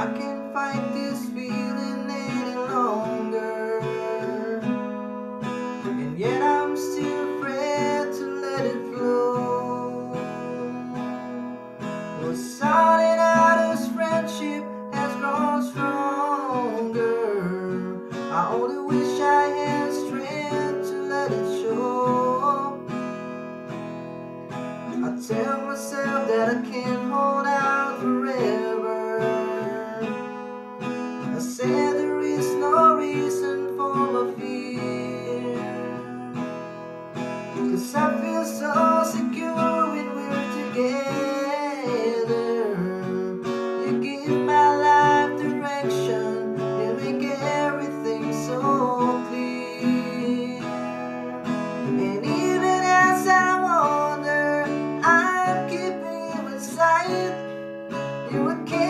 I can't fight this feeling any longer. And yet I'm still afraid to let it flow. Well, solid Adam's friendship has grown stronger. I only wish I had strength to let it show. I tell myself that I can't you a kid.